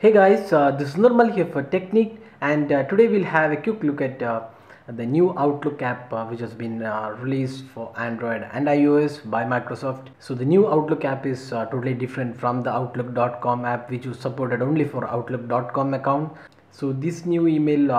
Hey guys, uh, this is Normal here for Techniqued and uh, today we'll have a quick look at uh, the new Outlook app uh, which has been uh, released for Android and iOS by Microsoft. So the new Outlook app is uh, totally different from the Outlook.com app which was supported only for Outlook.com account. So this new email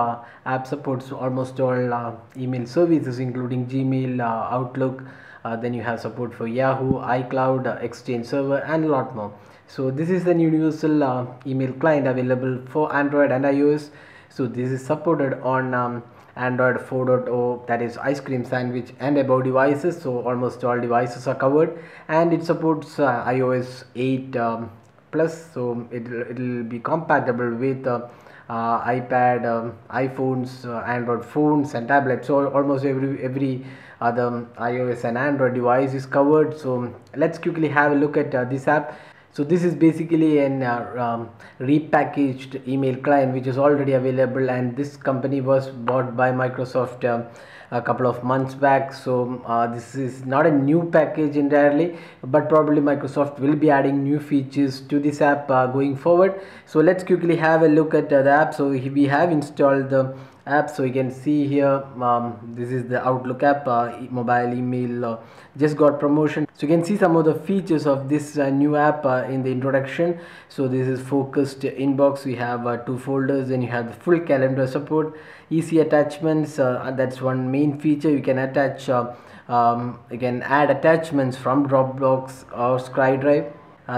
app supports almost all email services including Gmail, Outlook, then you have support for Yahoo, iCloud, Exchange Server and a lot more. So this is an universal uh, email client available for Android and iOS. So this is supported on um, Android 4.0 that is ice cream sandwich and above devices. So almost all devices are covered and it supports uh, iOS 8 um, plus. So it will be compatible with uh, uh, iPad, um, iPhones, uh, Android phones, and tablets. So almost every every other iOS and Android device is covered. So let's quickly have a look at uh, this app. So this is basically an uh, um, repackaged email client which is already available, and this company was bought by Microsoft. Uh, a couple of months back so uh, this is not a new package entirely but probably microsoft will be adding new features to this app uh, going forward so let's quickly have a look at uh, the app so we have installed the app so you can see here um, this is the outlook app uh, mobile email uh, just got promotion. So you can see some of the features of this uh, new app uh, in the introduction. So this is focused inbox. We have uh, two folders and you have the full calendar support easy attachments uh, that's one main feature. You can attach um, you can add attachments from dropbox or skydrive.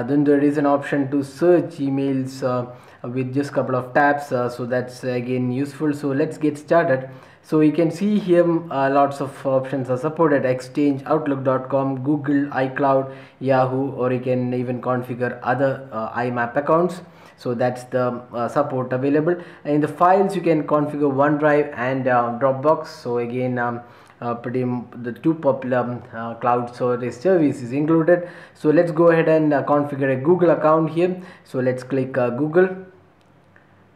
Then there is an option to search emails with just couple of taps uh, so that's again useful. So let's get started. So you can see here uh, lots of options are supported. Exchange outlook.com google icloud yahoo or you can even configure other uh, imap accounts. So that's the uh, support available. In the files you can configure onedrive and dropbox. So again um, uh, pretty the two popular uh, cloud storage services included. So let's go ahead and uh, configure a google account here. So let's click google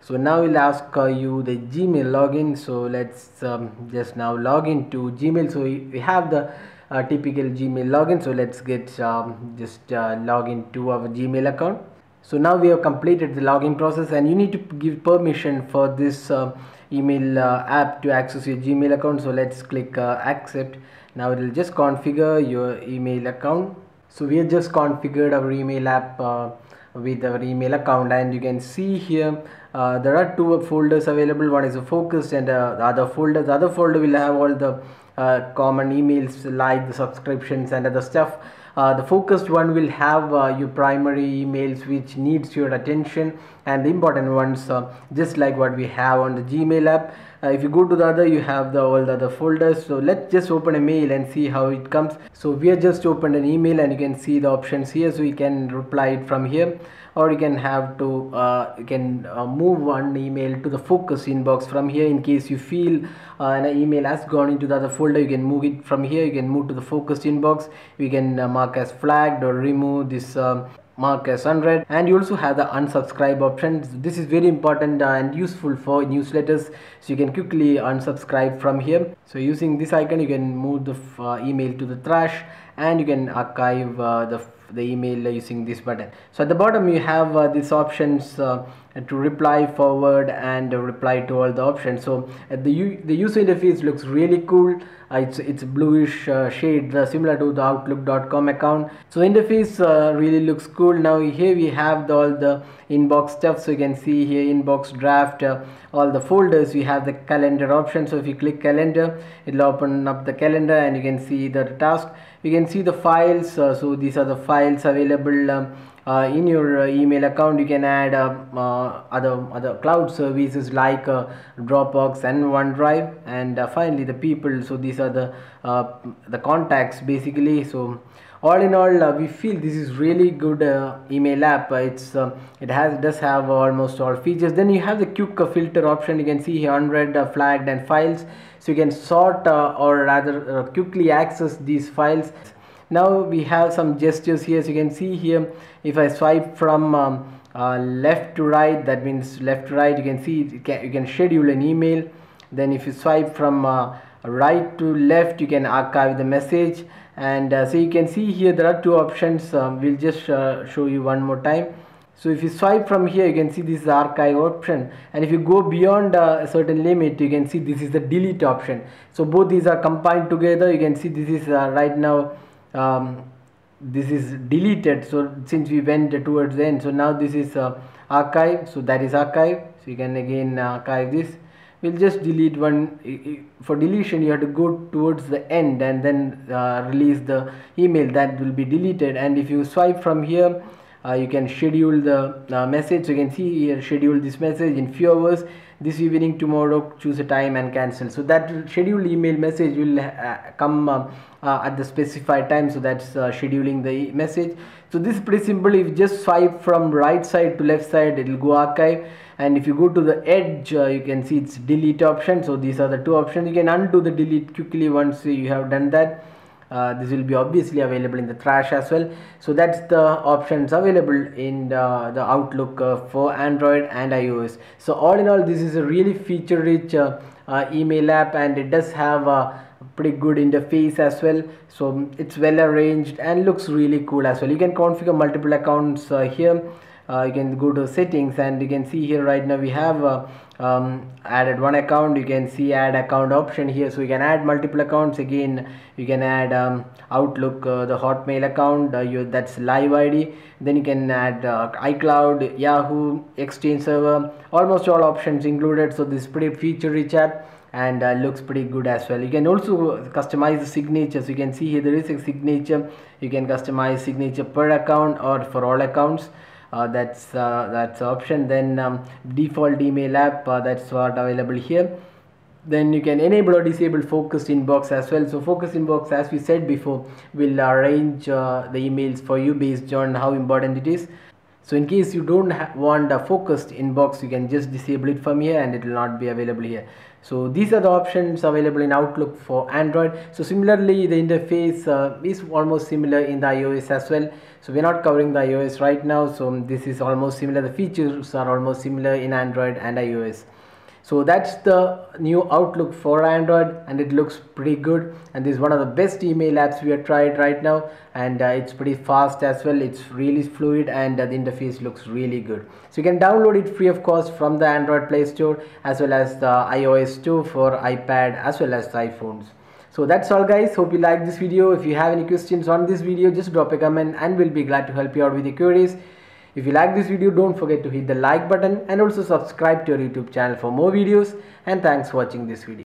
so now we'll ask uh, you the gmail login. So let's um, just now log into gmail. So we have the uh, typical gmail login. So let's get um, just uh, log into our gmail account. So now we have completed the login process and you need to give permission for this uh, email uh, app to access your gmail account. So let's click uh, accept. Now it will just configure your email account. So we have just configured our email app with our email account and you can see here uh, there are two folders available. One is a focused and uh, the other folder the other folder will have all the uh, common emails like the subscriptions and other stuff. Uh, the focused one will have uh, your primary emails which needs your attention and the important ones just like what we have on the gmail app if you go to the other you have the all the other folders. So let's just open a mail and see how it comes. So we have just opened an email and you can see the options here. So you can reply it from here. Or you can have to uh, you can uh, move one email to the focus inbox from here. In case you feel uh, an email has gone into the other folder you can move it from here. You can move to the focus inbox. You can mark as flagged or remove this um, mark as unread and you also have the unsubscribe option. This is very important and useful for newsletters. So you can quickly unsubscribe from here. So using this icon you can move the uh, email to the trash and you can archive uh, the the email using this button. So at the bottom you have uh, these options uh, to reply forward and reply to all the options. So uh, the the user interface looks really cool. Uh, it's it's bluish uh, shade uh, similar to the outlook.com account. So interface really looks cool. Now here we have the, all the inbox stuff. So you can see here inbox draft all the folders. We have the calendar option. So if you click calendar it'll open up the calendar and you can see the task. You can see the files. Uh, so these are the files available um, uh, in your uh, email account you can add uh, other other cloud services like uh, dropbox and onedrive and uh, finally the people. So these are the the contacts basically. So all in all uh, we feel this is really good uh, email app. Uh, it's it has does have almost all features. Then you have the quick filter option. You can see here unread flagged and files. So you can sort or rather quickly access these files now we have some gestures here. So you can see here if I swipe from um, uh, left to right that means left to right you can see you can, you can schedule an email. Then if you swipe from uh, right to left you can archive the message. And uh, so you can see here there are two options. Um, we'll just uh, show you one more time. So if you swipe from here you can see this is archive option. And if you go beyond uh, a certain limit you can see this is the delete option. So both these are combined together. You can see this is uh, right now um, this is deleted. So since we went towards the end so now this is uh, archive. So that is archive. So you can again archive this. We'll just delete one for deletion you have to go towards the end and then uh, release the email that will be deleted. And if you swipe from here uh, you can schedule the uh, message. So you can see here schedule this message in few hours. This evening tomorrow choose a time and cancel. So that scheduled email message will uh, come uh, uh, at the specified time. So that's uh, scheduling the message. So this is pretty simple. If you just swipe from right side to left side it will go archive. And if you go to the edge you can see it's delete option. So these are the two options. You can undo the delete quickly once you have done that uh, this will be obviously available in the trash as well. So that's the options available in the, the outlook uh, for android and ios. So all in all this is a really feature rich uh, uh, email app and it does have a pretty good interface as well. So it's well arranged and looks really cool as well. You can configure multiple accounts uh, here you can go to settings and you can see here right now we have uh, um, added one account. You can see add account option here. So you can add multiple accounts again. You can add um, outlook uh, the hotmail account uh, you, that's live id then you can add uh, icloud yahoo exchange server almost all options included. So this pretty feature rich app and uh, looks pretty good as well. You can also customize the signatures. You can see here there is a signature. You can customize signature per account or for all accounts. uh, that's uh, that's option. Then um, default email app uh, that's what available here. Then you can enable or disable focused inbox as well. So focused inbox as we said before will arrange uh, the emails for you based on how important it is. So in case you don't want a focused inbox you can just disable it from here and it will not be available here so these are the options available in outlook for android. So similarly the interface uh, is almost similar in the ios as well. So we're not covering the ios right now. So this is almost similar. The features are almost similar in android and ios so that's the new outlook for android and it looks pretty good. And this is one of the best email apps we have tried right now and uh, it's pretty fast as well. It's really fluid and uh, the interface looks really good. So you can download it free of cost from the android play store as well as the ios store for ipad as well as iphones. So that's all guys. Hope you like this video. If you have any questions on this video just drop a comment and we'll be glad to help you out with your queries if you like this video, don't forget to hit the like button and also subscribe to our YouTube channel for more videos and thanks for watching this video.